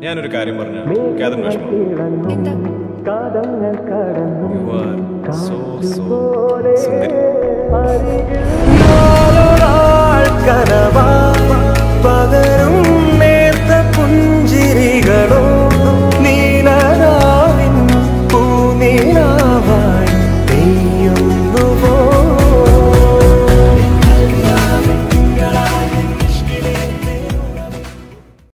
ഞാനൊരു കാര്യം പറഞ്ഞു കാതൻ വിഷമം you are so so Sundari.